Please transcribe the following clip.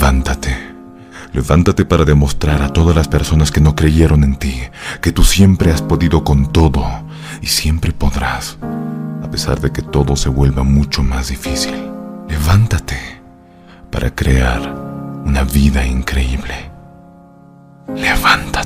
Levántate. Levántate para demostrar a todas las personas que no creyeron en ti que tú siempre has podido con todo y siempre podrás, a pesar de que todo se vuelva mucho más difícil. Levántate para crear una vida increíble. Levántate.